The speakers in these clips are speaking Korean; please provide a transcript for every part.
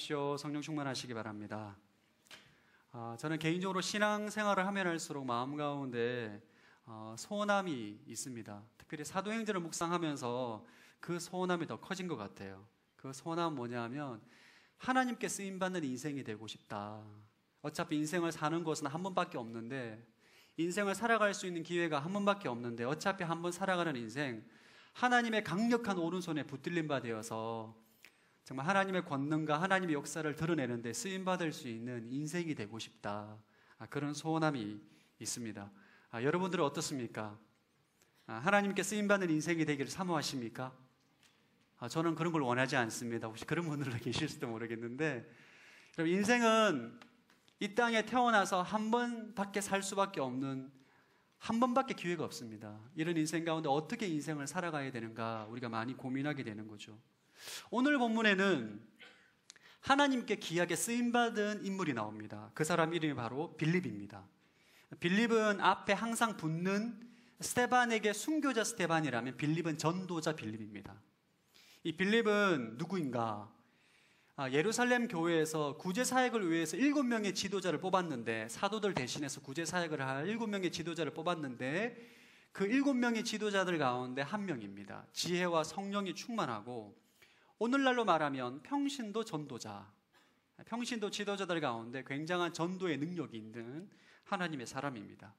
충만하십시오. 성령 충만하시기 바랍니다. 아, 저는 개인적으로 신앙 생활을 하면 할수록 마음 가운데 어, 소원함이 있습니다. 특별히 사도행전을 묵상하면서 그 소원함이 더 커진 것 같아요. 그 소원함은 뭐냐면 하나님께 쓰임 받는 인생이 되고 싶다. 어차피 인생을 사는 것은 한 번밖에 없는데 인생을 살아갈 수 있는 기회가 한 번밖에 없는데 어차피 한 번 살아가는 인생 하나님의 강력한 오른손에 붙들림 바 되어서 정말 하나님의 권능과 하나님의 역사를 드러내는데 쓰임 받을 수 있는 인생이 되고 싶다. 아, 그런 소원함이 있습니다. 아, 여러분들은 어떻습니까? 아, 하나님께 쓰임 받는 인생이 되기를 사모하십니까? 아, 저는 그런 걸 원하지 않습니다. 혹시 그런 분들도 계실지도 모르겠는데, 여러분 인생은 이 땅에 태어나서 한 번밖에 살 수밖에 없는 한 번밖에 기회가 없습니다. 이런 인생 가운데 어떻게 인생을 살아가야 되는가 우리가 많이 고민하게 되는 거죠. 오늘 본문에는 하나님께 귀하게 쓰임받은 인물이 나옵니다. 그 사람 이름이 바로 빌립입니다. 빌립은 앞에 항상 붙는 스테반에게 순교자 스테반이라면 빌립은 전도자 빌립입니다. 이 빌립은 누구인가? 아, 예루살렘 교회에서 구제 사역을 위해서 일곱 명의 지도자를 뽑았는데 사도들 대신해서 구제 사역을 할 일곱 명의 지도자를 뽑았는데 그 일곱 명의 지도자들 가운데 한 명입니다. 지혜와 성령이 충만하고 오늘날로 말하면 평신도 전도자, 평신도 지도자들 가운데 굉장한 전도의 능력이 있는 하나님의 사람입니다.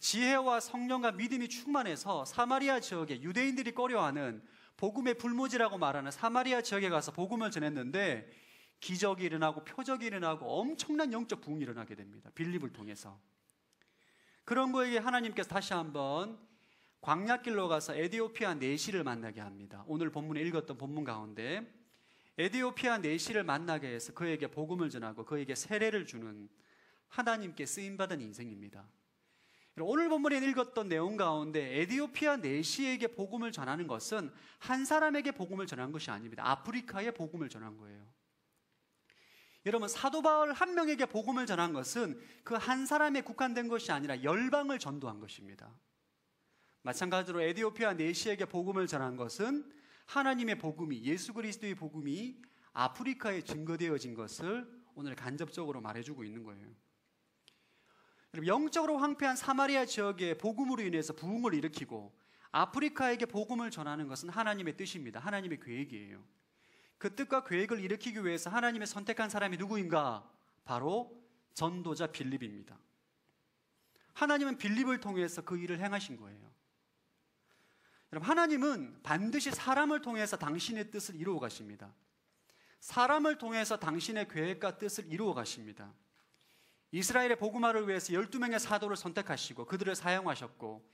지혜와 성령과 믿음이 충만해서 사마리아 지역에 유대인들이 꺼려하는 복음의 불모지라고 말하는 사마리아 지역에 가서 복음을 전했는데 기적이 일어나고 표적이 일어나고 엄청난 영적 부흥이 일어나게 됩니다. 빌립을 통해서. 그런 거에게 하나님께서 다시 한번 광야길로 가서 에디오피아 내시를 만나게 합니다. 오늘 본문에 읽었던 본문 가운데 에디오피아 내시를 만나게 해서 그에게 복음을 전하고 그에게 세례를 주는 하나님께 쓰임 받은 인생입니다. 오늘 본문에 읽었던 내용 가운데 에디오피아 내시에게 복음을 전하는 것은 한 사람에게 복음을 전한 것이 아닙니다. 아프리카에 복음을 전한 거예요. 여러분 사도 바울 한 명에게 복음을 전한 것은 그 한 사람에 국한된 것이 아니라 열방을 전도한 것입니다. 마찬가지로 에디오피아 내시에게 복음을 전한 것은 하나님의 복음이 예수 그리스도의 복음이 아프리카에 증거되어진 것을 오늘 간접적으로 말해주고 있는 거예요. 영적으로 황폐한 사마리아 지역의 복음으로 인해서 부흥을 일으키고 아프리카에게 복음을 전하는 것은 하나님의 뜻입니다. 하나님의 계획이에요. 그 뜻과 계획을 일으키기 위해서 하나님의 선택한 사람이 누구인가? 바로 전도자 빌립입니다. 하나님은 빌립을 통해서 그 일을 행하신 거예요. 여러분, 하나님은 반드시 사람을 통해서 당신의 뜻을 이루어 가십니다. 사람을 통해서 당신의 계획과 뜻을 이루어 가십니다. 이스라엘의 복음화를 위해서 12명의 사도를 선택하시고 그들을 사용하셨고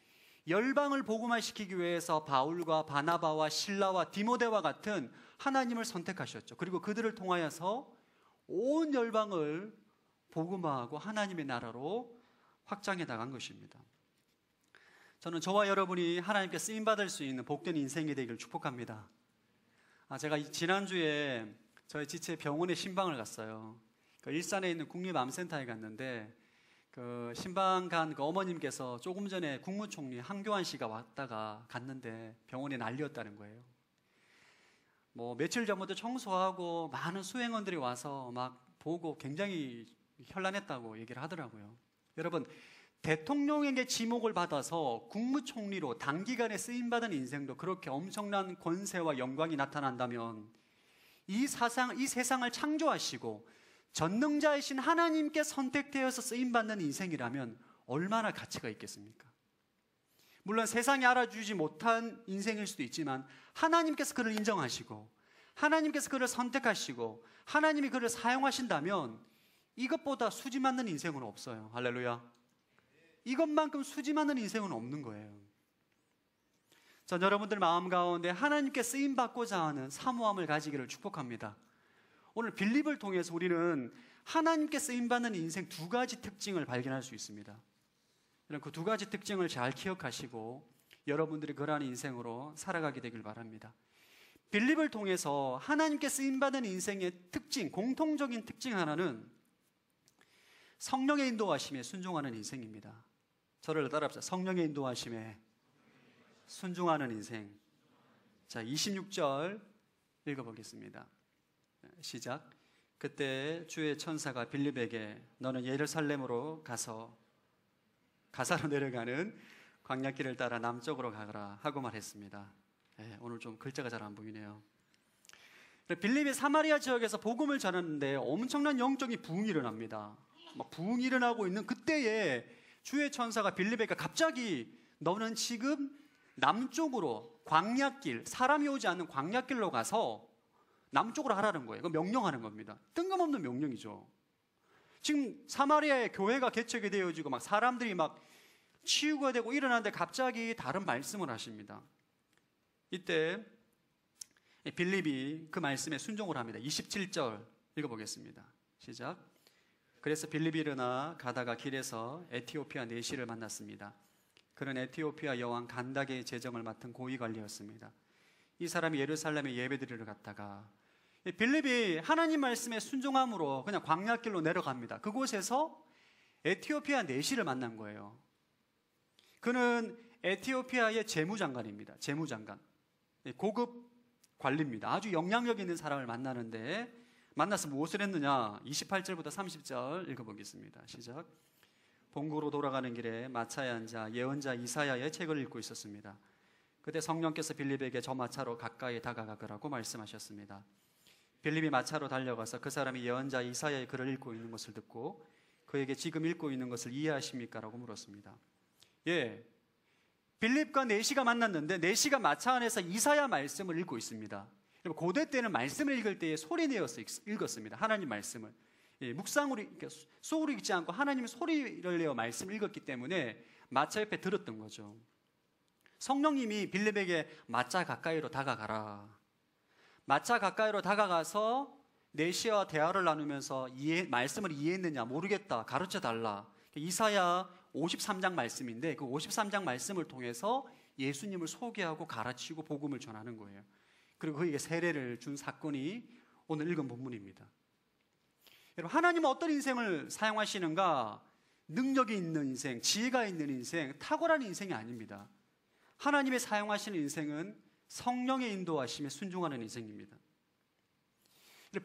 열방을 복음화시키기 위해서 바울과 바나바와 신라와 디모데와 같은 하나님을 선택하셨죠. 그리고 그들을 통하여서 온 열방을 복음화하고 하나님의 나라로 확장해 나간 것입니다. 저는 저와 여러분이 하나님께 쓰임 받을 수 있는 복된 인생이 되기를 축복합니다. 아, 제가 지난주에 저희 지체 병원에 신방을 갔어요. 그 일산에 있는 국립암센터에 갔는데 그 신방 간 그 어머님께서 조금 전에 국무총리 한교안 씨가 왔다가 갔는데 병원에 난리였다는 거예요. 뭐 며칠 전부터 청소하고 많은 수행원들이 와서 막 보고 굉장히 현란했다고 얘기를 하더라고요. 여러분 대통령에게 지목을 받아서 국무총리로 단기간에 쓰임 받은 인생도 그렇게 엄청난 권세와 영광이 나타난다면 이 사상 이 세상을 창조하시고 전능자이신 하나님께 선택되어서 쓰임받는 인생이라면 얼마나 가치가 있겠습니까? 물론 세상이 알아주지 못한 인생일 수도 있지만 하나님께서 그를 인정하시고 하나님께서 그를 선택하시고 하나님이 그를 사용하신다면 이것보다 수지 맞는 인생은 없어요. 할렐루야. 이것만큼 수지 맞는 인생은 없는 거예요. 전 여러분들 마음 가운데 하나님께 쓰임 받고자 하는 사모함을 가지기를 축복합니다. 오늘 빌립을 통해서 우리는 하나님께 쓰임 받는 인생 두 가지 특징을 발견할 수 있습니다. 그 두 가지 특징을 잘 기억하시고 여러분들이 그러한 인생으로 살아가게 되길 바랍니다. 빌립을 통해서 하나님께 쓰임 받는 인생의 특징, 공통적인 특징 하나는 성령의 인도하심에 순종하는 인생입니다. 저를 따라합시다. 성령의 인도하심에 순종하는 인생. 자, 26절 읽어보겠습니다. 시작. 그때 주의 천사가 빌립에게 너는 예루살렘으로 가서 가사로 내려가는 광야길을 따라 남쪽으로 가거라 하고 말했습니다. 네, 오늘 좀 글자가 잘 안 보이네요. 빌립이 사마리아 지역에서 복음을 전하는데 엄청난 영적인 부흥이 일어납니다. 막 부흥이 일어나고 있는 그때에 주의 천사가 빌립에게 갑자기 너는 지금 남쪽으로 광야길, 사람이 오지 않는 광야길로 가서 남쪽으로 하라는 거예요. 그 명령하는 겁니다. 뜬금없는 명령이죠. 지금 사마리아의 교회가 개척이 되어지고 막 사람들이 막 치유가 되고 일어나는데 갑자기 다른 말씀을 하십니다. 이때 빌립이 그 말씀에 순종을 합니다. 27절 읽어보겠습니다. 시작. 그래서 일어나 가다가 길에서 에티오피아 내시를 만났습니다. 그는 에티오피아 여왕 간닥의 재정을 맡은 고위 관리였습니다. 이 사람이 예루살렘에 예배드리러 갔다가 빌립이 하나님 말씀에 순종함으로 그냥 광야길로 내려갑니다. 그곳에서 에티오피아 내시를 만난 거예요. 그는 에티오피아의 재무장관입니다. 재무장관. 고급 관리입니다. 아주 영향력 있는 사람을 만나는데 만나서 무엇을 했느냐? 28절부터 30절 읽어보겠습니다. 시작. 본국으로 돌아가는 길에 마차에 앉아 예언자 이사야의 책을 읽고 있었습니다. 그때 성령께서 빌립에게 저 마차로 가까이 다가가거라고 말씀하셨습니다. 빌립이 마차로 달려가서 그 사람이 예언자 이사야의 글을 읽고 있는 것을 듣고 그에게 지금 읽고 있는 것을 이해하십니까? 라고 물었습니다. 예. 빌립과 네시가 만났는데 네시가 마차 안에서 이사야 말씀을 읽고 있습니다. 고대 때는 말씀을 읽을 때에 소리 내어서 읽었습니다. 하나님 말씀을. 예, 묵상으로 속으로 읽지 않고 하나님의 소리를 내어 말씀을 읽었기 때문에 마차 옆에 들었던 거죠. 성령님이 빌립에게 마차 가까이로 다가가라. 마차 가까이로 다가가서 네시와 대화를 나누면서 이해, 말씀을 이해했느냐 모르겠다 가르쳐 달라. 이사야 53장 말씀인데 그 53장 말씀을 통해서 예수님을 소개하고 가르치고 복음을 전하는 거예요. 그리고 그에게 세례를 준 사건이 오늘 읽은 본문입니다. 여러분, 하나님은 어떤 인생을 사용하시는가? 능력이 있는 인생, 지혜가 있는 인생, 탁월한 인생이 아닙니다. 하나님의 사용하시는 인생은 성령의 인도하심에 순종하는 인생입니다.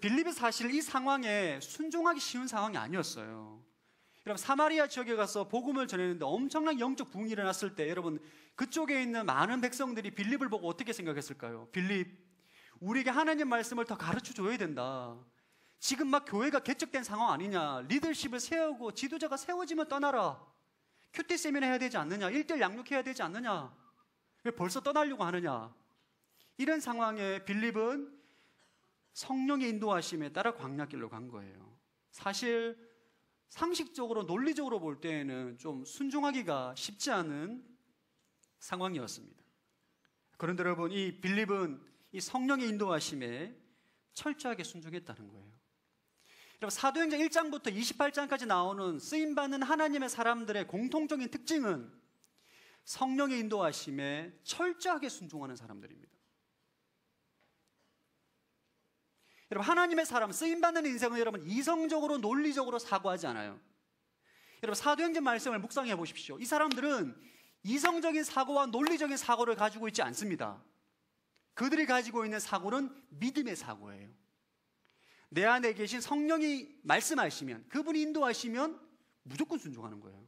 빌립이 사실 이 상황에 순종하기 쉬운 상황이 아니었어요. 여러분 사마리아 지역에 가서 복음을 전했는데 엄청난 영적 부흥이 일어났을 때 여러분 그쪽에 있는 많은 백성들이 빌립을 보고 어떻게 생각했을까요? 빌립 우리에게 하나님 말씀을 더 가르쳐 줘야 된다. 지금 막 교회가 개척된 상황 아니냐. 리더십을 세우고 지도자가 세워지면 떠나라. 큐티 세미나 해야 되지 않느냐. 일대일 양육해야 되지 않느냐. 왜 벌써 떠나려고 하느냐. 이런 상황에 빌립은 성령의 인도하심에 따라 광야길로 간 거예요. 사실 상식적으로 논리적으로 볼 때에는 좀 순종하기가 쉽지 않은 상황이었습니다. 그런데 여러분 이 빌립은 이 성령의 인도하심에 철저하게 순종했다는 거예요. 여러분 사도행전 1장부터 28장까지 나오는 쓰임 받는 하나님의 사람들의 공통적인 특징은 성령의 인도하심에 철저하게 순종하는 사람들입니다. 여러분 하나님의 사람 쓰임 받는 인생은 여러분 이성적으로 논리적으로 사고하지 않아요. 여러분 사도행전 말씀을 묵상해 보십시오. 이 사람들은 이성적인 사고와 논리적인 사고를 가지고 있지 않습니다. 그들이 가지고 있는 사고는 믿음의 사고예요. 내 안에 계신 성령이 말씀하시면 그분이 인도하시면 무조건 순종하는 거예요.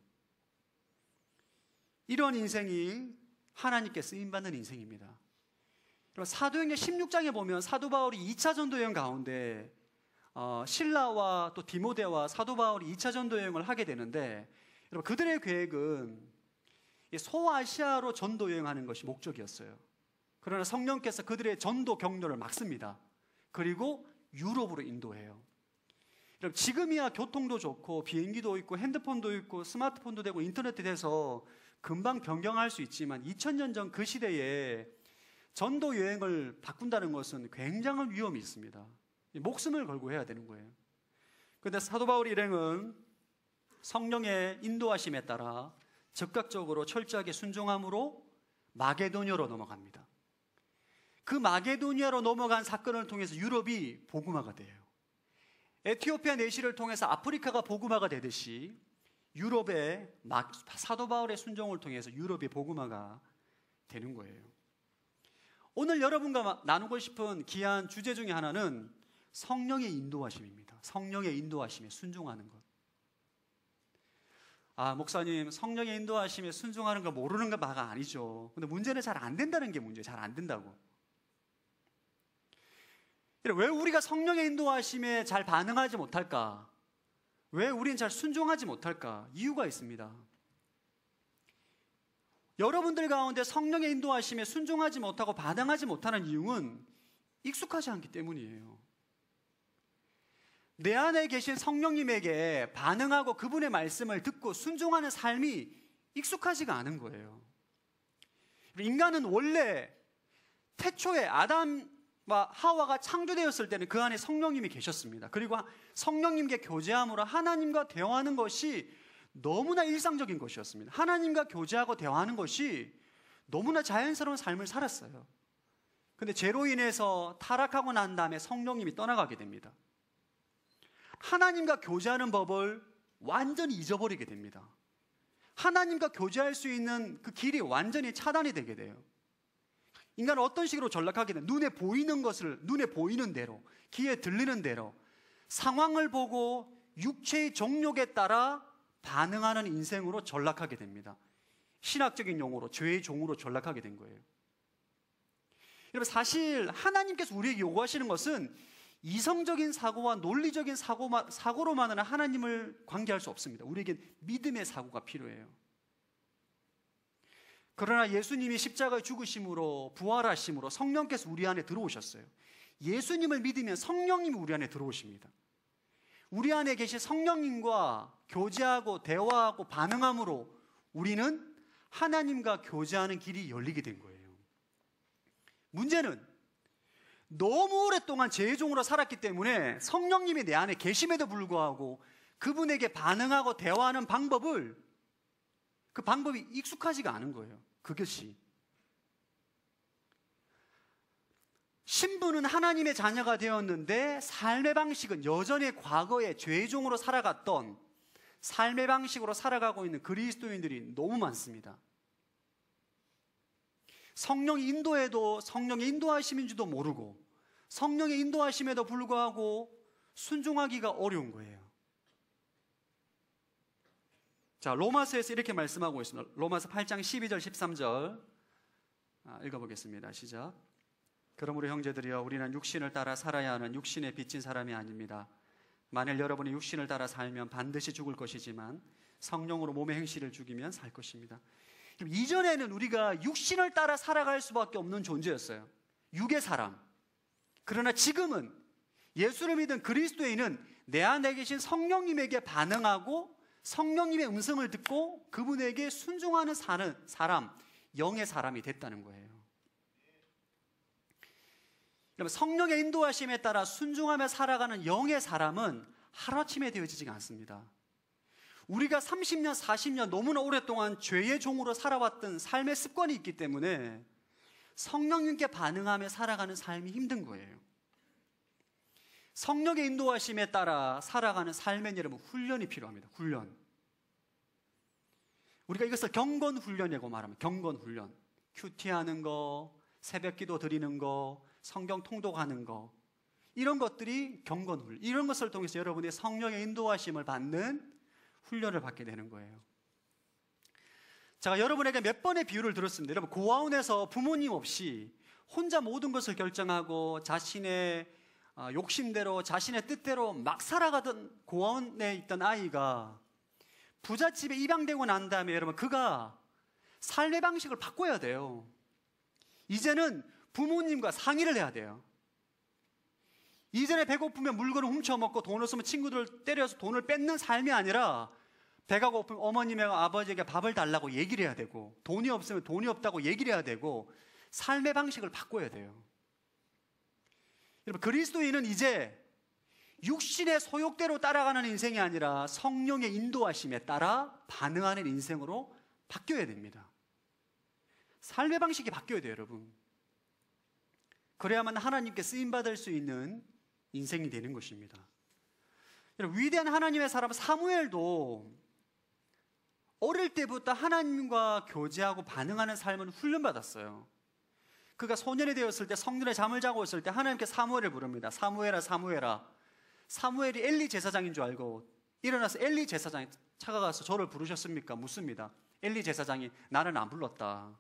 이런 인생이 하나님께 쓰임 받는 인생입니다. 사도행전 16장에 보면 사도 바울이 2차 전도 여행 가운데 어, 신라와 또 디모데와 사도 바울이 2차 전도 여행을 하게 되는데 여러분 그들의 계획은 소아시아로 전도 여행하는 것이 목적이었어요. 그러나 성령께서 그들의 전도 경로를 막습니다. 그리고 유럽으로 인도해요. 여러분 지금이야 교통도 좋고 비행기도 있고 핸드폰도 있고 스마트폰도 되고 인터넷도 돼서 금방 변경할 수 있지만 2000년 전 그 시대에 전도 여행을 바꾼다는 것은 굉장한 위험이 있습니다. 목숨을 걸고 해야 되는 거예요. 그런데 사도 바울 일행은 성령의 인도하심에 따라 즉각적으로 철저하게 순종함으로 마게도니아로 넘어갑니다. 그 마게도니아로 넘어간 사건을 통해서 유럽이 복음화가 돼요. 에티오피아 내시를 통해서 아프리카가 복음화가 되듯이 유럽의 사도 바울의 순종을 통해서 유럽이 복음화가 되는 거예요. 오늘 여러분과 나누고 싶은 귀한 주제 중에 하나는 성령의 인도하심입니다. 성령의 인도하심에 순종하는 것. 아, 목사님, 성령의 인도하심에 순종하는 거 모르는 거 마가 아니죠. 근데 문제는 잘 안 된다는 게 문제예요. 잘 안 된다고. 왜 우리가 성령의 인도하심에 잘 반응하지 못할까? 왜 우리는 잘 순종하지 못할까? 이유가 있습니다. 여러분들 가운데 성령의 인도하심에 순종하지 못하고 반응하지 못하는 이유는 익숙하지 않기 때문이에요. 내 안에 계신 성령님에게 반응하고 그분의 말씀을 듣고 순종하는 삶이 익숙하지가 않은 거예요. 인간은 원래 태초에 아담과 하와가 창조되었을 때는 그 안에 성령님이 계셨습니다. 그리고 성령님께 교제함으로 하나님과 대화하는 것이 너무나 일상적인 것이었습니다. 하나님과 교제하고 대화하는 것이 너무나 자연스러운 삶을 살았어요. 근데 죄로 인해서 타락하고 난 다음에 성령님이 떠나가게 됩니다. 하나님과 교제하는 법을 완전히 잊어버리게 됩니다. 하나님과 교제할 수 있는 그 길이 완전히 차단이 되게 돼요. 인간은 어떤 식으로 전락하게 돼? 눈에 보이는 것을 눈에 보이는 대로, 귀에 들리는 대로 상황을 보고 육체의 정욕에 따라 반응하는 인생으로 전락하게 됩니다. 신학적인 용어로 죄의 종으로 전락하게 된 거예요. 여러분 사실 하나님께서 우리에게 요구하시는 것은 이성적인 사고와 논리적인 사고만, 사고로만은 하나님을 관계할 수 없습니다. 우리에게 믿음의 사고가 필요해요. 그러나 예수님이 십자가에 죽으심으로 부활하심으로 성령께서 우리 안에 들어오셨어요. 예수님을 믿으면 성령님이 우리 안에 들어오십니다. 우리 안에 계신 성령님과 교제하고 대화하고 반응함으로 우리는 하나님과 교제하는 길이 열리게 된 거예요. 문제는 너무 오랫동안 죄종으로 살았기 때문에 성령님이 내 안에 계심에도 불구하고 그분에게 반응하고 대화하는 방법을 그 방법이 익숙하지가 않은 거예요. 그것이. 신부는 하나님의 자녀가 되었는데 삶의 방식은 여전히 과거의 죄종으로 살아갔던 삶의 방식으로 살아가고 있는 그리스도인들이 너무 많습니다. 성령 인도에도 성령의 인도하심인지도 모르고 성령의 인도하심에도 불구하고 순종하기가 어려운 거예요. 자, 로마서에서 이렇게 말씀하고 있습니다. 로마서 8장 12절 13절 아, 읽어보겠습니다. 시작. 그러므로 형제들이여 우리는 육신을 따라 살아야 하는 육신에 빚진 사람이 아닙니다. 만일 여러분이 육신을 따라 살면 반드시 죽을 것이지만 성령으로 몸의 행실을 죽이면 살 것입니다. 이전에는 우리가 육신을 따라 살아갈 수밖에 없는 존재였어요. 육의 사람. 그러나 지금은 예수를 믿은 그리스도인은 내 안에 계신 성령님에게 반응하고 성령님의 음성을 듣고 그분에게 순종하는 사는 사람, 영의 사람이 됐다는 거예요. 여러분, 성령의 인도하심에 따라 순종하며 살아가는 영의 사람은 하루아침에 되어지지가 않습니다. 우리가 30년, 40년 너무나 오랫동안 죄의 종으로 살아왔던 삶의 습관이 있기 때문에 성령님께 반응하며 살아가는 삶이 힘든 거예요. 성령의 인도하심에 따라 살아가는 삶의 여러분 훈련이 필요합니다. 훈련. 우리가 이것을 경건 훈련이라고 말하면 경건 훈련. 큐티하는 거, 새벽 기도 드리는 거, 성경 통독하는 거. 이런 것들이 경건 훈련. 이런 것을 통해서 여러분의 성령의 인도하심을 받는 훈련을 받게 되는 거예요. 제가 여러분에게 몇 번의 비유를 들었습니다. 여러분, 고아원에서 부모님 없이 혼자 모든 것을 결정하고 자신의 어, 욕심대로 자신의 뜻대로 막 살아가던 고아원에 있던 아이가 부잣집에 입양되고 난 다음에 여러분 그가 삶의 방식을 바꿔야 돼요. 이제는 부모님과 상의를 해야 돼요. 이전에 배고프면 물건을 훔쳐 먹고 돈 없으면 친구들 때려서 돈을 뺏는 삶이 아니라 배가 고프면 어머님과 아버지에게 밥을 달라고 얘기를 해야 되고 돈이 없으면 돈이 없다고 얘기를 해야 되고 삶의 방식을 바꿔야 돼요. 여러분 그리스도인은 이제 육신의 소욕대로 따라가는 인생이 아니라 성령의 인도하심에 따라 반응하는 인생으로 바뀌어야 됩니다. 삶의 방식이 바뀌어야 돼요, 여러분. 그래야만 하나님께 쓰임 받을 수 있는 인생이 되는 것입니다. 위대한 하나님의 사람 사무엘도 어릴 때부터 하나님과 교제하고 반응하는 삶을 훈련받았어요. 그가 소년이 되었을 때 성전에 잠을 자고 있을 때 하나님께 사무엘을 부릅니다. 사무엘아 사무엘아. 사무엘이 엘리 제사장인 줄 알고 일어나서 엘리 제사장이 차가가서 저를 부르셨습니까? 묻습니다. 엘리 제사장이 나는 안 불렀다.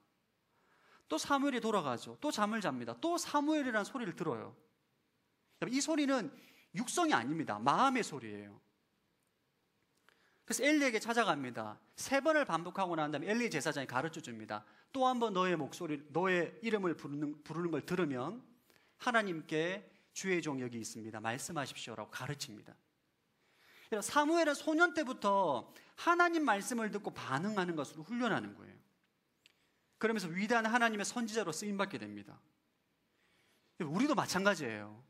또 사무엘이 돌아가죠. 또 잠을 잡니다. 또 사무엘이라는 소리를 들어요. 이 소리는 육성이 아닙니다. 마음의 소리예요. 그래서 엘리에게 찾아갑니다. 세 번을 반복하고 난 다음에 엘리 제사장이 가르쳐 줍니다. 또 한 번 너의 목소리, 너의 이름을 부르는, 부르는 걸 들으면 하나님께 주의 종 여기 있습니다. 말씀하십시오라고 가르칩니다. 사무엘은 소년 때부터 하나님 말씀을 듣고 반응하는 것으로 훈련하는 거예요. 그러면서 위대한 하나님의 선지자로 쓰임 받게 됩니다. 우리도 마찬가지예요.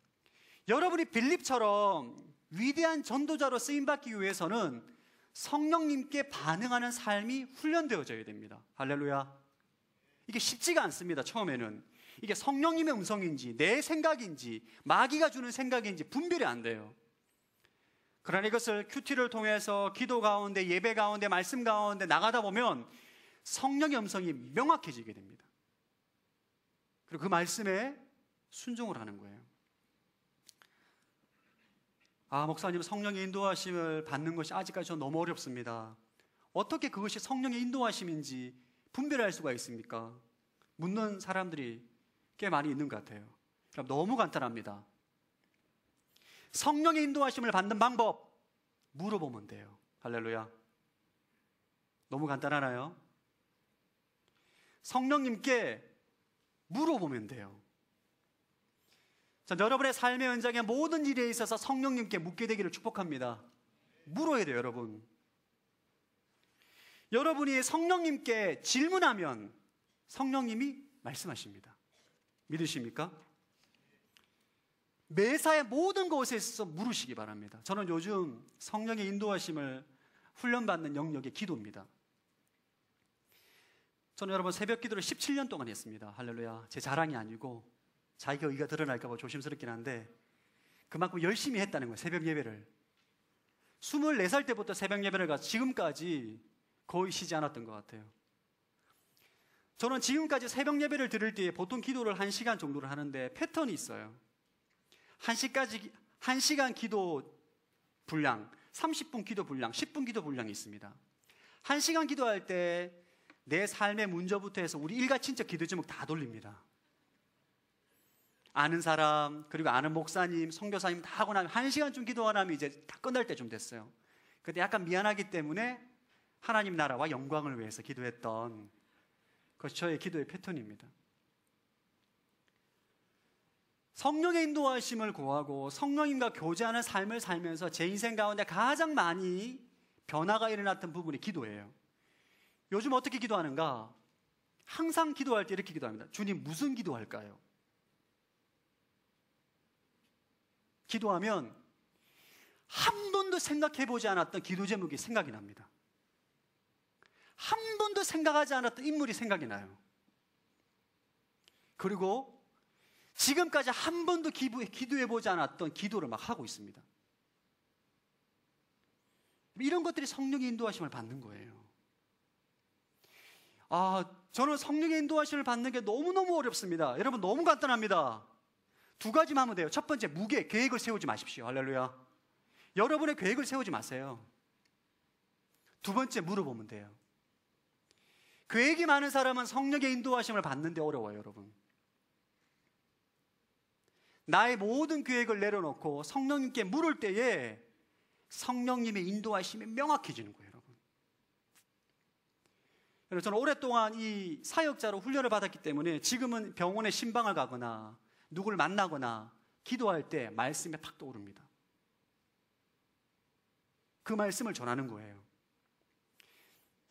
여러분이 빌립처럼 위대한 전도자로 쓰임 받기 위해서는 성령님께 반응하는 삶이 훈련되어져야 됩니다. 할렐루야. 이게 쉽지가 않습니다. 처음에는 이게 성령님의 음성인지 내 생각인지 마귀가 주는 생각인지 분별이 안 돼요. 그러나 이것을 큐티를 통해서 기도 가운데 예배 가운데 말씀 가운데 나가다 보면 성령의 음성이 명확해지게 됩니다. 그리고 그 말씀에 순종을 하는 거예요. 아, 목사님 성령의 인도하심을 받는 것이 아직까지 저 너무 어렵습니다. 어떻게 그것이 성령의 인도하심인지 분별할 수가 있습니까? 묻는 사람들이 꽤 많이 있는 것 같아요. 그럼 너무 간단합니다. 성령의 인도하심을 받는 방법 물어보면 돼요. 할렐루야. 너무 간단하나요? 성령님께 물어보면 돼요. 자, 여러분의 삶의 현장의 모든 일에 있어서 성령님께 묻게 되기를 축복합니다. 물어야 돼요, 여러분. 여러분이 성령님께 질문하면 성령님이 말씀하십니다. 믿으십니까? 매사의 모든 곳에 서 물으시기 바랍니다. 저는 요즘 성령의 인도하심을 훈련받는 영역의 기도입니다. 저는 여러분 새벽 기도를 17년 동안 했습니다. 할렐루야. 제 자랑이 아니고 자기가 의가 드러날까봐 조심스럽긴 한데 그만큼 열심히 했다는 거예요. 새벽 예배를. 24살 때부터 새벽 예배를 가서 지금까지 거의 쉬지 않았던 것 같아요. 저는 지금까지 새벽 예배를 드릴 때 보통 기도를 1시간 정도를 하는데 패턴이 있어요. 1시까지 1시간 기도 분량, 30분 기도 분량, 10분 기도 분량이 있습니다. 1시간 기도할 때 내 삶의 문제부터 해서 우리 일가 친척 기도 제목 다 돌립니다. 아는 사람, 그리고 아는 목사님, 선교사님 다 하고 나면 한 시간쯤 기도하면 이제 다 끝날 때쯤 됐어요. 그때 약간 미안하기 때문에 하나님 나라와 영광을 위해서 기도했던 그것이 저의 기도의 패턴입니다. 성령의 인도하심을 구하고 성령님과 교제하는 삶을 살면서 제 인생 가운데 가장 많이 변화가 일어났던 부분이 기도예요. 요즘 어떻게 기도하는가? 항상 기도할 때 이렇게 기도합니다. 주님, 무슨 기도할까요? 기도하면 한 번도 생각해 보지 않았던 기도 제목이 생각이 납니다. 한 번도 생각하지 않았던 인물이 생각이 나요. 그리고 지금까지 한 번도 기도해 보지 않았던 기도를 막 하고 있습니다. 이런 것들이 성령의 인도하심을 받는 거예요. 아, 저는 성령의 인도하심을 받는 게 너무너무 어렵습니다. 여러분, 너무 간단합니다. 두 가지만 하면 돼요. 첫 번째, 무게, 계획을 세우지 마십시오. 할렐루야. 여러분의 계획을 세우지 마세요. 두 번째, 물어보면 돼요. 계획이 많은 사람은 성령의 인도하심을 받는데 어려워요, 여러분. 나의 모든 계획을 내려놓고 성령님께 물을 때에 성령님의 인도하심이 명확해지는 거예요. 그래서 저는 오랫동안 이 사역자로 훈련을 받았기 때문에 지금은 병원에 신방을 가거나 누구를 만나거나 기도할 때 말씀에 팍 떠오릅니다. 그 말씀을 전하는 거예요.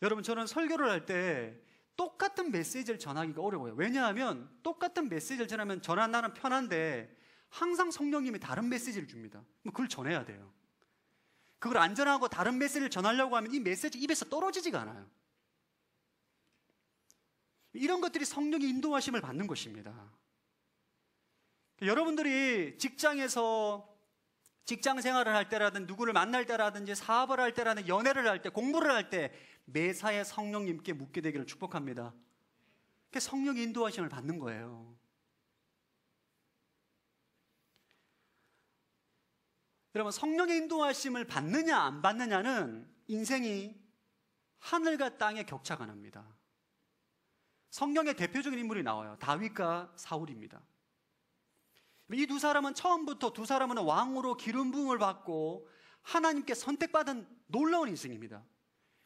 여러분, 저는 설교를 할 때 똑같은 메시지를 전하기가 어려워요. 왜냐하면 똑같은 메시지를 전하면 전하는 편한데 항상 성령님이 다른 메시지를 줍니다. 그걸 전해야 돼요. 그걸 안 전하고 다른 메시지를 전하려고 하면 이 메시지 입에서 떨어지지가 않아요. 이런 것들이 성령의 인도하심을 받는 것입니다. 여러분들이 직장에서 직장 생활을 할 때라든지 누구를 만날 때라든지 사업을 할 때라든지 연애를 할 때 공부를 할 때 매사에 성령님께 묻게 되기를 축복합니다. 그 성령의 인도하심을 받는 거예요. 여러분 성령의 인도하심을 받느냐 안 받느냐는 인생이 하늘과 땅의 격차가 납니다. 성경의 대표적인 인물이 나와요. 다윗과 사울입니다. 이 두 사람은 처음부터 두 사람은 왕으로 기름 부음을 받고 하나님께 선택받은 놀라운 인생입니다.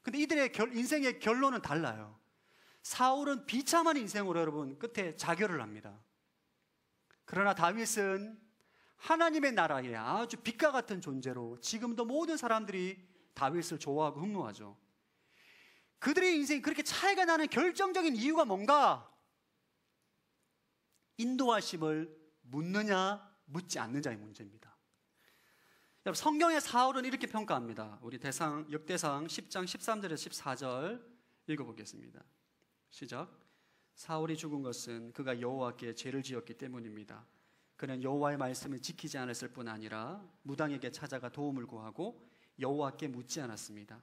근데 이들의 결, 인생의 결론은 달라요. 사울은 비참한 인생으로 여러분 끝에 자결을 합니다. 그러나 다윗은 하나님의 나라에 아주 빛과 같은 존재로 지금도 모든 사람들이 다윗을 좋아하고 흠모하죠. 그들의 인생이 그렇게 차이가 나는 결정적인 이유가 뭔가? 인도하심을 묻느냐, 묻지 않느냐의 문제입니다. 여러분, 성경의 사울은 이렇게 평가합니다. 우리 대상, 역대상 10장 13절에서 14절 읽어보겠습니다. 시작. 사울이 죽은 것은 그가 여호와께 죄를 지었기 때문입니다. 그는 여호와의 말씀을 지키지 않았을 뿐 아니라 무당에게 찾아가 도움을 구하고 여호와께 묻지 않았습니다.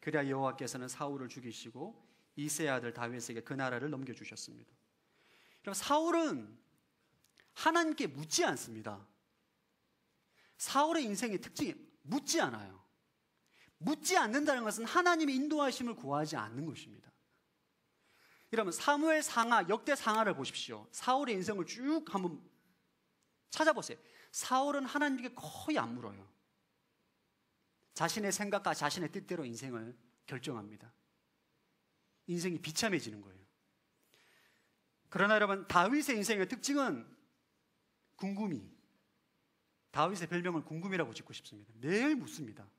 그래야 여호와께서는 사울을 죽이시고 이세 아들 다윗에게 그 나라를 넘겨주셨습니다. 그럼 사울은 하나님께 묻지 않습니다. 사울의 인생의 특징이 묻지 않아요. 묻지 않는다는 것은 하나님의 인도하심을 구하지 않는 것입니다. 여러분 사무엘 상하, 역대 상하를 보십시오. 사울의 인생을 쭉 한번 찾아보세요. 사울은 하나님께 거의 안 물어요. 자신의 생각과 자신의 뜻대로 인생을 결정합니다. 인생이 비참해지는 거예요. 그러나 여러분, 다윗의 인생의 특징은 궁금이. 다윗의 별명을 궁금이라고 짓고 싶습니다. 매일 묻습니다.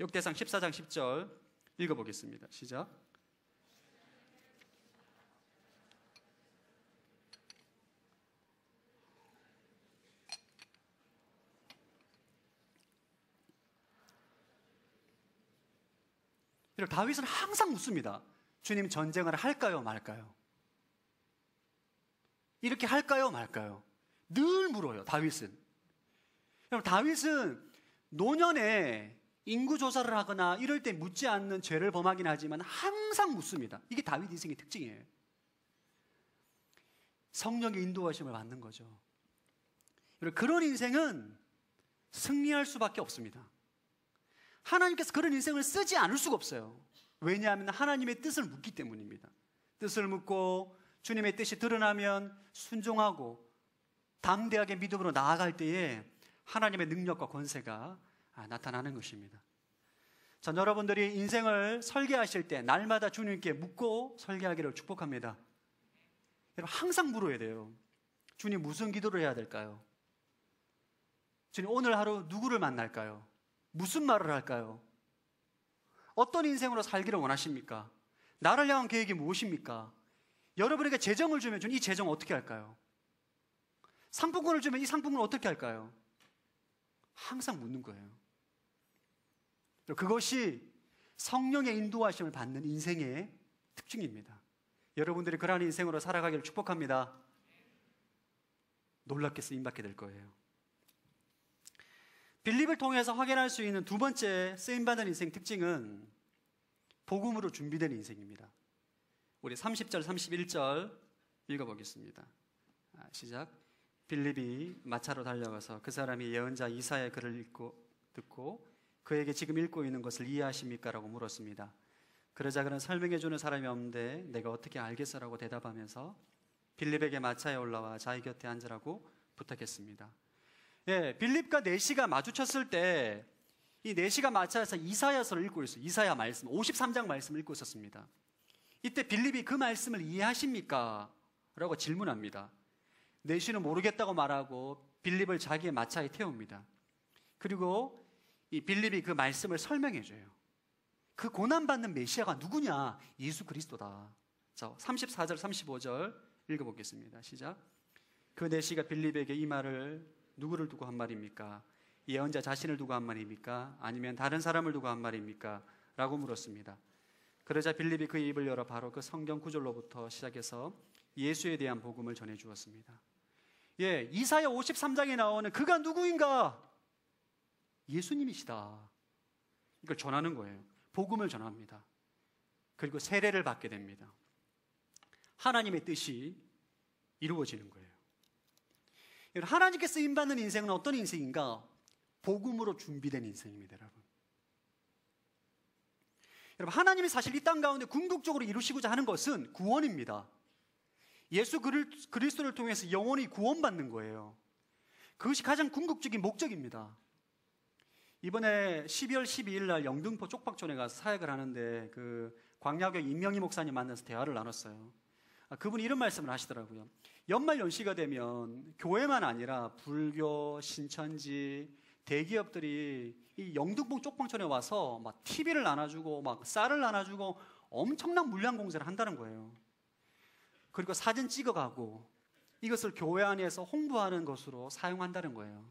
역대상 14장 10절 읽어보겠습니다. 시작. 다윗은 항상 묻습니다. 주님 전쟁을 할까요, 말까요? 이렇게 할까요, 말까요? 늘 물어요, 다윗은. 그럼 다윗은 노년에 인구 조사를 하거나 이럴 때 묻지 않는 죄를 범하긴 하지만 항상 묻습니다. 이게 다윗 인생의 특징이에요. 성령의 인도하심을 받는 거죠. 그런 인생은 승리할 수밖에 없습니다. 하나님께서 그런 인생을 쓰지 않을 수가 없어요. 왜냐하면 하나님의 뜻을 묻기 때문입니다. 뜻을 묻고 주님의 뜻이 드러나면 순종하고 담대하게 믿음으로 나아갈 때에 하나님의 능력과 권세가 나타나는 것입니다. 전 여러분들이 인생을 설계하실 때 날마다 주님께 묻고 설계하기를 축복합니다. 여러분 항상 물어야 돼요. 주님 무슨 기도를 해야 될까요? 주님 오늘 하루 누구를 만날까요? 무슨 말을 할까요? 어떤 인생으로 살기를 원하십니까? 나를 향한 계획이 무엇입니까? 여러분에게 재정을 주면 이 재정 어떻게 할까요? 상품권을 주면 이 상품권을 어떻게 할까요? 항상 묻는 거예요. 그것이 성령의 인도하심을 받는 인생의 특징입니다. 여러분들이 그러한 인생으로 살아가기를 축복합니다. 놀랍게 쓰임받게 될 거예요. 빌립을 통해서 확인할 수 있는 두 번째 쓰임받은 인생 특징은 복음으로 준비된 인생입니다. 우리 30절, 31절 읽어보겠습니다. 아, 시작. 빌립이 마차로 달려가서 그 사람이 예언자 이사의 글을 읽고 듣고 그에게 지금 읽고 있는 것을 이해하십니까? 라고 물었습니다. 그러자 그는 설명해 주는 사람이 없는데 내가 어떻게 알겠어라고 대답하면서 빌립에게 마차에 올라와 자기 곁에 앉으라고 부탁했습니다. 예, 빌립과 네시가 마주쳤을 때 이 네시가 마차에서 이사야서를 읽고 있어요. 이사야 말씀, 53장 말씀을 읽고 있었습니다. 이때 빌립이 그 말씀을 이해하십니까? 라고 질문합니다. 네시는 모르겠다고 말하고 빌립을 자기의 마차에 태웁니다. 그리고 이 빌립이 그 말씀을 설명해 줘요. 그 고난받는 메시아가 누구냐? 예수 그리스도다. 자, 34절, 35절 읽어보겠습니다. 시작. 그 네시가 빌립에게 이 말을 누구를 두고 한 말입니까? 예언자 자신을 두고 한 말입니까? 아니면 다른 사람을 두고 한 말입니까? 라고 물었습니다. 그러자 빌립이 그 입을 열어 바로 그 성경 구절로부터 시작해서 예수에 대한 복음을 전해 주었습니다. 예, 이사야 53장에 나오는 그가 누구인가? 예수님이시다. 이걸 전하는 거예요. 복음을 전합니다. 그리고 세례를 받게 됩니다. 하나님의 뜻이 이루어지는 거예요. 하나님께 쓰임 받는 인생은 어떤 인생인가? 복음으로 준비된 인생입니다, 여러분. 여러분, 하나님이 사실 이 땅 가운데 궁극적으로 이루시고자 하는 것은 구원입니다. 예수 그리스도를 통해서 영원히 구원받는 거예요. 그것이 가장 궁극적인 목적입니다. 이번에 12월 12일 날 영등포 쪽박촌에 가서 사역을 하는데 그 광야교 임명희 목사님 만나서 대화를 나눴어요. 아, 그분이 이런 말씀을 하시더라고요. 연말 연시가 되면 교회만 아니라 불교, 신천지, 대기업들이 이 영등포 쪽방촌에 와서 막 TV를 나눠주고 막 쌀을 나눠주고 엄청난 물량 공세를 한다는 거예요. 그리고 사진 찍어가고 이것을 교회 안에서 홍보하는 것으로 사용한다는 거예요.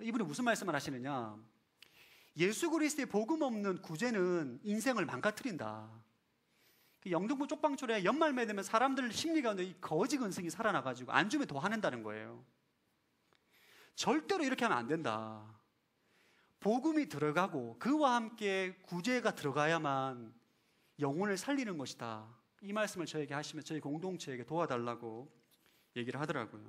이분이 무슨 말씀을 하시느냐? 예수 그리스도의 복음 없는 구제는 인생을 망가뜨린다. 그 영등포 쪽방촌에 연말매 되면 사람들 심리 가운데 이 거지 근성이 살아나가지고 안 주면 더 화낸다는 거예요. 절대로 이렇게 하면 안 된다. 복음이 들어가고 그와 함께 구제가 들어가야만 영혼을 살리는 것이다. 이 말씀을 저에게 하시면 저희 공동체에게 도와달라고 얘기를 하더라고요.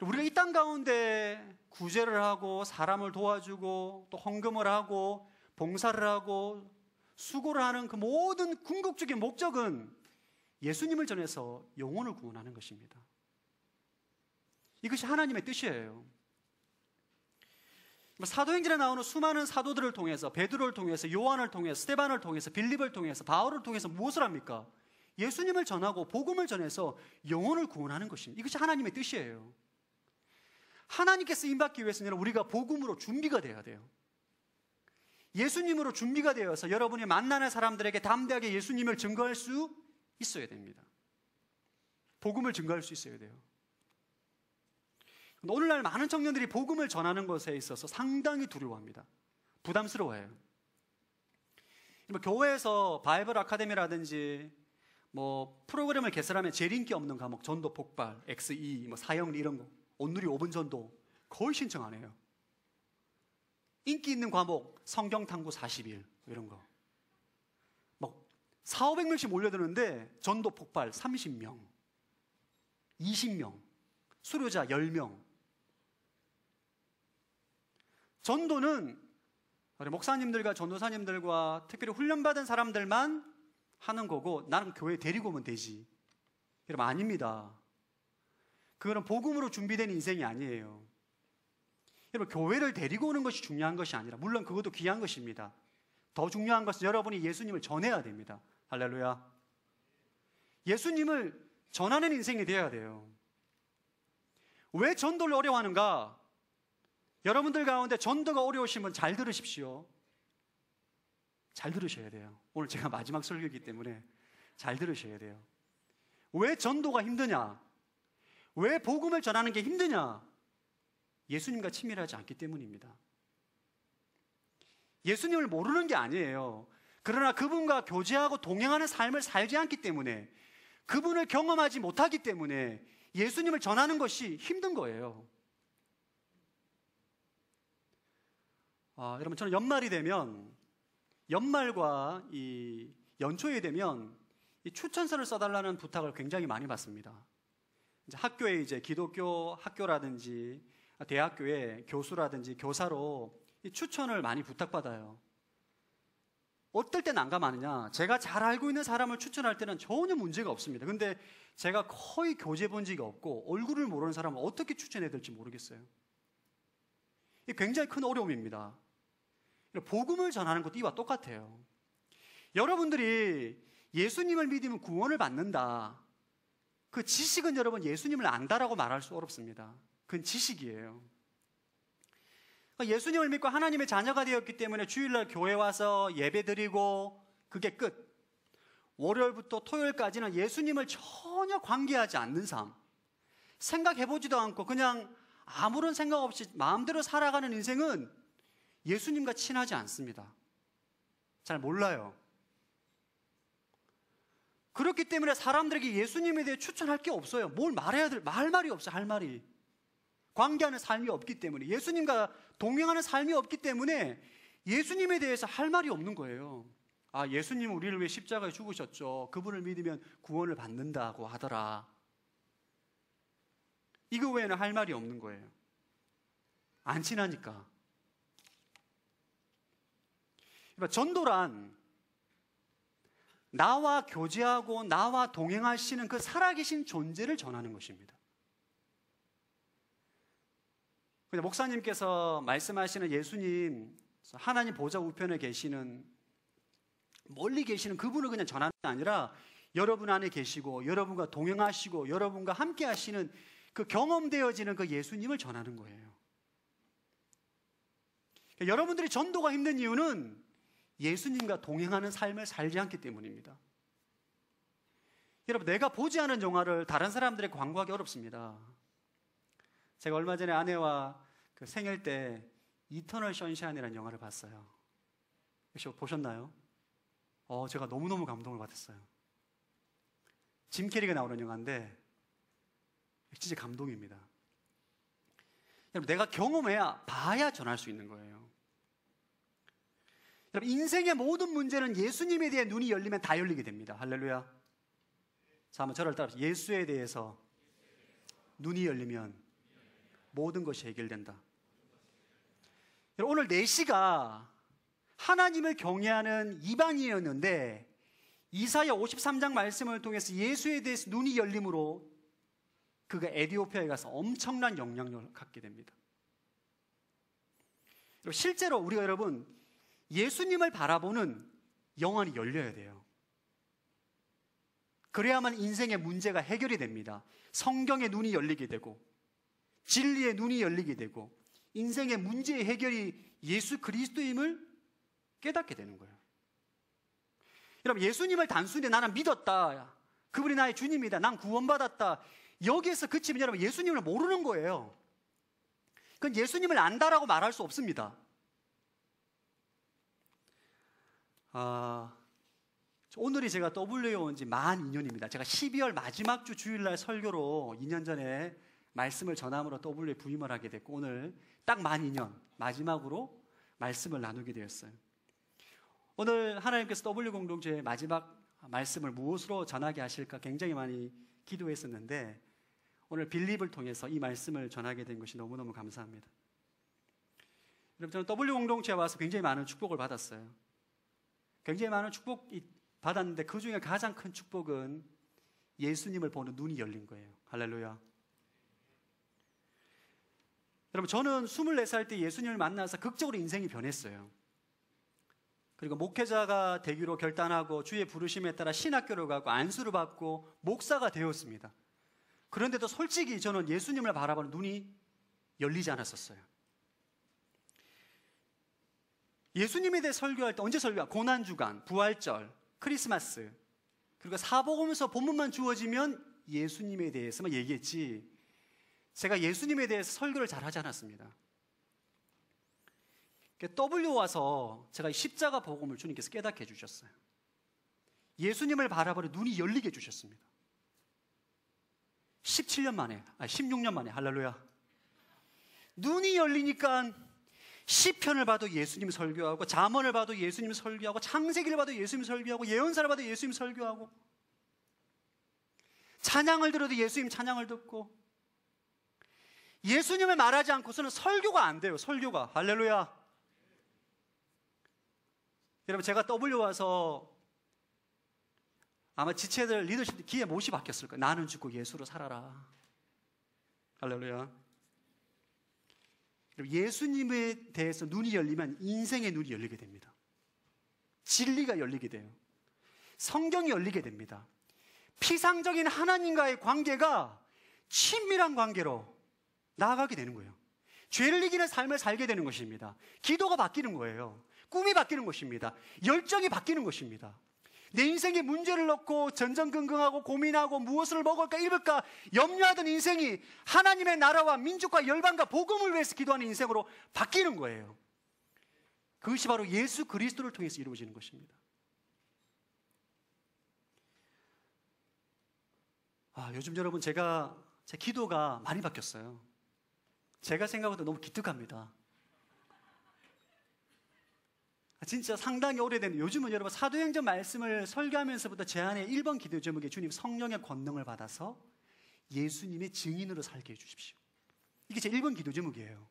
우리가 이 땅 가운데 구제를 하고 사람을 도와주고 또 헌금을 하고 봉사를 하고 수고를 하는 그 모든 궁극적인 목적은 예수님을 전해서 영혼을 구원하는 것입니다. 이것이 하나님의 뜻이에요. 사도행전에 나오는 수많은 사도들을 통해서 베드로를 통해서 요한을 통해서 스테반을 통해서 빌립을 통해서 바울을 통해서 무엇을 합니까? 예수님을 전하고 복음을 전해서 영혼을 구원하는 것입니다. 이것이 하나님의 뜻이에요. 하나님께서 임받기 위해서는 우리가 복음으로 준비가 돼야 돼요. 예수님으로 준비가 되어서 여러분이 만나는 사람들에게 담대하게 예수님을 증거할 수 있어야 됩니다. 복음을 증거할 수 있어야 돼요. 오늘날 많은 청년들이 복음을 전하는 것에 있어서 상당히 두려워합니다. 부담스러워해요. 뭐 교회에서 바이블 아카데미라든지 뭐 프로그램을 개설하면 제일 인기 없는 과목 전도 폭발, XE, 뭐 사형리 이런 거, 온누리 5분 전도 거의 신청 안 해요. 인기 있는 과목 성경 탐구 40일 이런 거. 막 4, 500명씩 몰려드는데 전도 폭발 30명, 20명, 수료자 10명. 전도는 목사님들과 전도사님들과 특별히 훈련받은 사람들만 하는 거고 나는 교회 데리고 오면 되지. 여러분 아닙니다. 그거는 복음으로 준비된 인생이 아니에요. 여러분 교회를 데리고 오는 것이 중요한 것이 아니라 물론 그것도 귀한 것입니다. 더 중요한 것은 여러분이 예수님을 전해야 됩니다. 할렐루야. 예수님을 전하는 인생이 되어야 돼요. 왜 전도를 어려워하는가? 여러분들 가운데 전도가 어려우시면 잘 들으십시오. 잘 들으셔야 돼요. 오늘 제가 마지막 설교이기 때문에 잘 들으셔야 돼요. 왜 전도가 힘드냐? 왜 복음을 전하는 게 힘드냐? 예수님과 친밀하지 않기 때문입니다. 예수님을 모르는 게 아니에요. 그러나 그분과 교제하고 동행하는 삶을 살지 않기 때문에 그분을 경험하지 못하기 때문에 예수님을 전하는 것이 힘든 거예요. 아, 여러분 저는 연말이 되면 연말과 이 연초에 되면 이 추천서를 써달라는 부탁을 굉장히 많이 받습니다. 이제 학교에 이제 기독교 학교라든지 대학교에 교수라든지 교사로 추천을 많이 부탁받아요. 어떨 때 난감하느냐? 제가 잘 알고 있는 사람을 추천할 때는 전혀 문제가 없습니다. 근데 제가 거의 교제 본 적이 없고 얼굴을 모르는 사람을 어떻게 추천해야 될지 모르겠어요. 이 굉장히 큰 어려움입니다. 복음을 전하는 것도 이와 똑같아요. 여러분들이 예수님을 믿으면 구원을 받는다. 그 지식은 여러분 예수님을 안다라고 말할 수 어렵습니다. 그건 지식이에요. 그러니까 예수님을 믿고 하나님의 자녀가 되었기 때문에 주일날 교회 와서 예배 드리고 그게 끝. 월요일부터 토요일까지는 예수님을 전혀 관계하지 않는 삶. 생각해보지도 않고 그냥 아무런 생각 없이 마음대로 살아가는 인생은 예수님과 친하지 않습니다. 잘 몰라요. 그렇기 때문에 사람들에게 예수님에 대해 추천할 게 없어요. 뭘 말해야 될, 말 말이 없어요, 할 말이. 관계하는 삶이 없기 때문에 예수님과 동행하는 삶이 없기 때문에 예수님에 대해서 할 말이 없는 거예요. 아, 예수님은 우리를 위해 십자가에 죽으셨죠. 그분을 믿으면 구원을 받는다고 하더라. 이거 외에는 할 말이 없는 거예요. 안 친하니까. 그러니까 전도란 나와 교제하고 나와 동행하시는 그 살아계신 존재를 전하는 것입니다. 근데 목사님께서 말씀하시는 예수님, 하나님 보좌 우편에 계시는 멀리 계시는 그분을 그냥 전하는 게 아니라 여러분 안에 계시고 여러분과 동행하시고 여러분과 함께 하시는 그 경험되어지는 그 예수님을 전하는 거예요. 그러니까 여러분들이 전도가 힘든 이유는 예수님과 동행하는 삶을 살지 않기 때문입니다. 여러분, 내가 보지 않은 영화를 다른 사람들에게 광고하기 어렵습니다. 제가 얼마 전에 아내와 그 생일 때 이터널 션샤인이라는 영화를 봤어요. 혹시 보셨나요? 어, 제가 너무너무 감동을 받았어요. 짐 캐리가 나오는 영화인데 진짜 감동입니다. 여러분, 내가 경험해야 봐야 전할 수 있는 거예요. 여러분, 인생의 모든 문제는 예수님에 대해 눈이 열리면 다 열리게 됩니다. 할렐루야. 자, 한번 저를 따라 예수에 대해서 눈이 열리면 모든 것이 해결된다. 오늘 4시가 하나님을 경외하는 이방이었는데 이사야 53장 말씀을 통해서 예수에 대해서 눈이 열림으로 그가 에디오피아에 가서 엄청난 영향력을 갖게 됩니다. 실제로 우리가 여러분 예수님을 바라보는 영안이 열려야 돼요. 그래야만 인생의 문제가 해결이 됩니다. 성경의 눈이 열리게 되고 진리의 눈이 열리게 되고 인생의 문제의 해결이 예수 그리스도임을 깨닫게 되는 거예요. 여러분, 예수님을 단순히 나는 믿었다. 그분이 나의 주님이다. 난 구원받았다. 여기에서 그치면 여러분, 예수님을 모르는 거예요. 그건 예수님을 안다라고 말할 수 없습니다. 아, 오늘이 제가 W에 온지 만 2년입니다. 제가 12월 마지막 주 주일날 설교로 2년 전에 말씀을 전함으로 W에 부임을 하게 됐고 오늘 딱 만 2년 마지막으로 말씀을 나누게 되었어요. 오늘 하나님께서 W 공동체의 마지막 말씀을 무엇으로 전하게 하실까 굉장히 많이 기도했었는데 오늘 빌립을 통해서 이 말씀을 전하게 된 것이 너무너무 감사합니다. 여러분 저는 W 공동체에 와서 굉장히 많은 축복을 받았어요. 굉장히 많은 축복 받았는데 그 중에 가장 큰 축복은 예수님을 보는 눈이 열린 거예요. 할렐루야. 여러분, 저는 24살 때 예수님을 만나서 극적으로 인생이 변했어요. 그리고 목회자가 되기로 결단하고 주의 부르심에 따라 신학교를 가고 안수를 받고 목사가 되었습니다. 그런데도 솔직히 저는 예수님을 바라보는 눈이 열리지 않았었어요. 예수님에 대해 설교할 때 언제 설교하? 고난주간, 부활절, 크리스마스, 그리고 사복음에서 본문만 주어지면 예수님에 대해서만 얘기했지 제가 예수님에 대해서 설교를 잘 하지 않았습니다. W 와서 제가 십자가 복음을 주님께서 깨닫게 해주셨어요. 예수님을 바라보는 눈이 열리게 해주셨습니다. 17년 만에, 아 16년 만에, 할렐루야. 눈이 열리니까 시편을 봐도 예수님 설교하고 잠언을 봐도 예수님 설교하고 창세기를 봐도 예수님 설교하고 예언사를 봐도 예수님 설교하고 찬양을 들어도 예수님 찬양을 듣고 예수님을 말하지 않고서는 설교가 안 돼요. 설교가. 할렐루야. 여러분 제가 W 와서 아마 지체들 리더십 기에 못이 바뀌었을 거예요. 나는 죽고 예수로 살아라. 할렐루야. 예수님에 대해서 눈이 열리면 인생의 눈이 열리게 됩니다. 진리가 열리게 돼요. 성경이 열리게 됩니다. 피상적인 하나님과의 관계가 친밀한 관계로 나아가게 되는 거예요. 죄를 이기는 삶을 살게 되는 것입니다. 기도가 바뀌는 거예요. 꿈이 바뀌는 것입니다. 열정이 바뀌는 것입니다. 내 인생에 문제를 넣고 전전긍긍하고 고민하고 무엇을 먹을까 입을까 염려하던 인생이 하나님의 나라와 민족과 열방과 복음을 위해서 기도하는 인생으로 바뀌는 거예요. 그것이 바로 예수 그리스도를 통해서 이루어지는 것입니다. 아, 요즘 여러분 제가 제 기도가 많이 바뀌었어요. 제가 생각보다 너무 기특합니다. 진짜 상당히 오래된 요즘은 여러분 사도행전 말씀을 설교하면서부터 제 안에 1번 기도 제목에 주님 성령의 권능을 받아서 예수님의 증인으로 살게 해 주십시오. 이게 제 1번 기도 제목이에요.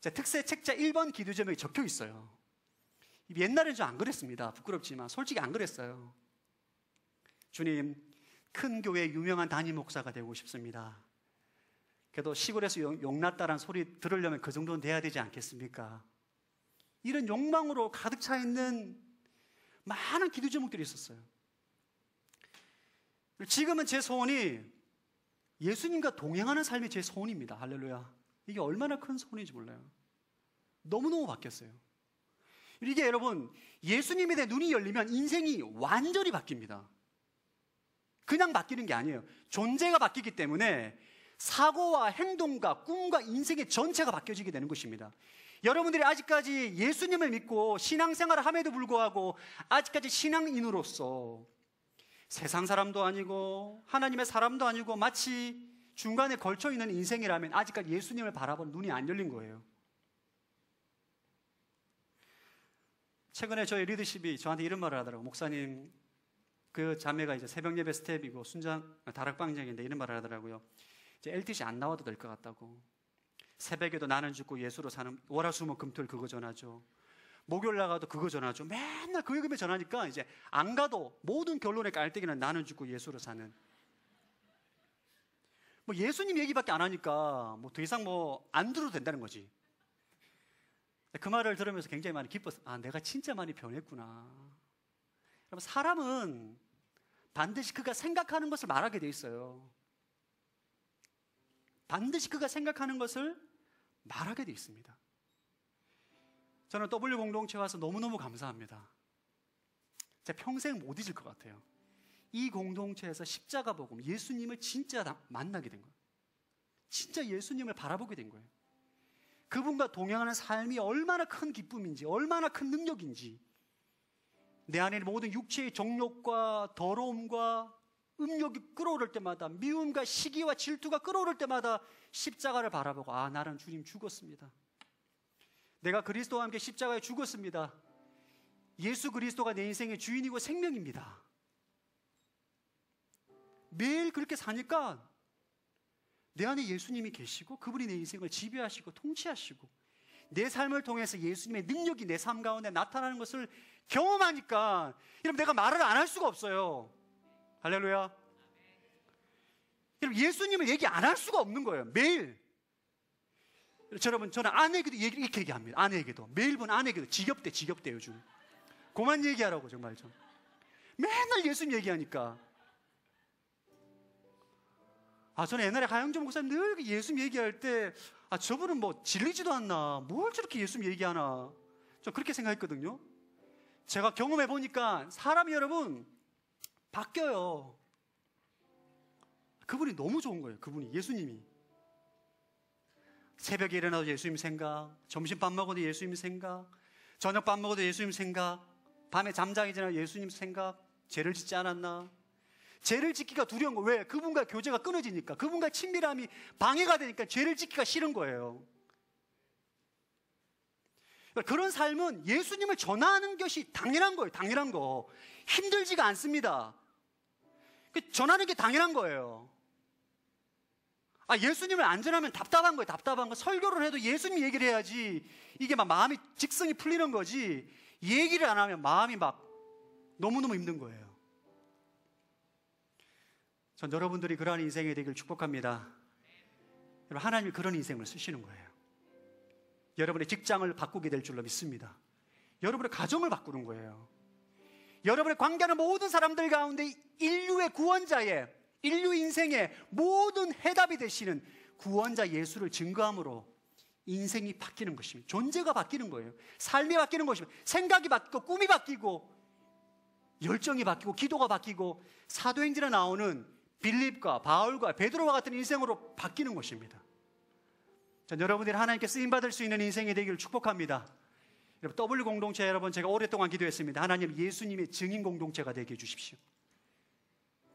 자, 특세 책자 1번 기도 제목에 적혀 있어요. 옛날엔 좀 안 그랬습니다. 부끄럽지만 솔직히 안 그랬어요. 주님, 큰 교회 유명한 담임 목사가 되고 싶습니다. 그래도 시골에서 용났다란 소리 들으려면 그 정도는 돼야 되지 않겠습니까? 이런 욕망으로 가득 차 있는 많은 기도 제목들이 있었어요. 지금은 제 소원이 예수님과 동행하는 삶이 제 소원입니다. 할렐루야. 이게 얼마나 큰 소원인지 몰라요. 너무너무 바뀌었어요. 이게 여러분, 예수님에 대해 눈이 열리면 인생이 완전히 바뀝니다. 그냥 바뀌는 게 아니에요. 존재가 바뀌기 때문에 사고와 행동과 꿈과 인생의 전체가 바뀌어지게 되는 것입니다. 여러분들이 아직까지 예수님을 믿고 신앙생활을 함에도 불구하고 아직까지 신앙인으로서 세상 사람도 아니고 하나님의 사람도 아니고 마치 중간에 걸쳐 있는 인생이라면 아직까지 예수님을 바라본 눈이 안 열린 거예요. 최근에 저희 리더십이 저한테 이런 말을 하더라고요. 목사님, 그 자매가 이제 새벽 예배 스텝이고 순장 다락방장인데 이런 말을 하더라고요. 이제 LTC 안 나와도 될 것 같다고. 새벽에도 나는 죽고 예수로 사는 월화수목 금토일 그거 전하죠. 목요일 나가도 그거 전하죠. 맨날 그 얘기만 전하니까 이제 안 가도 모든 결론의 깔때기는 나는 죽고 예수로 사는. 뭐 예수님 얘기밖에 안 하니까 뭐 더 이상 뭐 안 들어도 된다는 거지. 그 말을 들으면서 굉장히 많이 기뻤어. 아, 내가 진짜 많이 변했구나. 여러분, 사람은 반드시 그가 생각하는 것을 말하게 돼 있어요. 반드시 그가 생각하는 것을 말하게 돼 있습니다. 저는 W 공동체 와서 너무너무 감사합니다. 제가 평생 못 잊을 것 같아요. 이 공동체에서 십자가 복음, 예수님을 진짜 만나게 된 거예요. 진짜 예수님을 바라보게 된 거예요. 그분과 동행하는 삶이 얼마나 큰 기쁨인지, 얼마나 큰 능력인지, 내 안에 모든 육체의 정욕과 더러움과 음욕이 끌어오를 때마다 미움과 시기와 질투가 끌어오를 때마다 십자가를 바라보고 아 나는 주님 죽었습니다. 내가 그리스도와 함께 십자가에 죽었습니다. 예수 그리스도가 내 인생의 주인이고 생명입니다. 매일 그렇게 사니까 내 안에 예수님이 계시고 그분이 내 인생을 지배하시고 통치하시고 내 삶을 통해서 예수님의 능력이 내 삶 가운데 나타나는 것을 경험하니까 여러분 내가 말을 안 할 수가 없어요. 할렐루야. 여러분 예수님을 얘기 안 할 수가 없는 거예요. 매일. 여러분 저는 아내에게도 얘기, 이렇게 얘기합니다. 아내에게도 매일 본 아내에게도 지겹대 지겹대 요즘. 그만 얘기하라고 정말 좀. 맨날 예수님 얘기하니까. 아, 저는 옛날에 하영준 목사님 늘그 예수님 얘기할 때, 아, 저분은 뭐 질리지도 않나, 뭘 저렇게 예수님 얘기하나. 저 그렇게 생각했거든요. 제가 경험해 보니까 사람이 여러분, 바뀌어요. 그분이 너무 좋은 거예요. 그분이, 예수님이. 새벽에 일어나도 예수님 생각, 점심밥 먹어도 예수님 생각, 저녁밥 먹어도 예수님 생각, 밤에 잠자기 전에 예수님 생각, 죄를 짓지 않았나, 죄를 짓기가 두려운 거 왜? 그분과 교제가 끊어지니까 그분과 친밀함이 방해가 되니까 죄를 짓기가 싫은 거예요. 그런 삶은 예수님을 전하는 것이 당연한 거예요. 당연한 거. 힘들지가 않습니다. 그 전하는 게 당연한 거예요. 아, 예수님을 안 전하면 답답한 거예요. 답답한 거. 설교를 해도 예수님 얘기를 해야지. 이게 막 마음이 직성이 풀리는 거지. 얘기를 안 하면 마음이 막 너무너무 힘든 거예요. 전 여러분들이 그러한 인생이 되길 축복합니다. 여러분, 하나님이 그런 인생을 쓰시는 거예요. 여러분의 직장을 바꾸게 될 줄로 믿습니다. 여러분의 가정을 바꾸는 거예요. 여러분의 관계하는 모든 사람들 가운데 인류의 구원자의 인류 인생의 모든 해답이 되시는 구원자 예수를 증거함으로 인생이 바뀌는 것입니다. 존재가 바뀌는 거예요. 삶이 바뀌는 것입니다. 생각이 바뀌고 꿈이 바뀌고 열정이 바뀌고 기도가 바뀌고 사도행전에 나오는 빌립과 바울과 베드로와 같은 인생으로 바뀌는 것입니다. 자, 여러분들이 하나님께 쓰임 받을 수 있는 인생이 되기를 축복합니다. 여러분 W 공동체 여러분 제가 오랫동안 기도했습니다. 하나님 예수님의 증인 공동체가 되게 해 주십시오.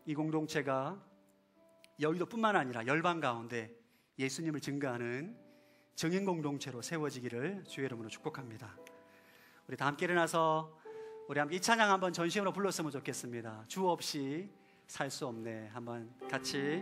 이 공동체가 여의도뿐만 아니라 열방 가운데 예수님을 증거하는 증인 공동체로 세워지기를 주의 이름으로 축복합니다. 우리 다 함께 일어나서 우리 함께 이 찬양 한번 전심으로 불렀으면 좋겠습니다. 주 없이 살 수 없네. 한번 같이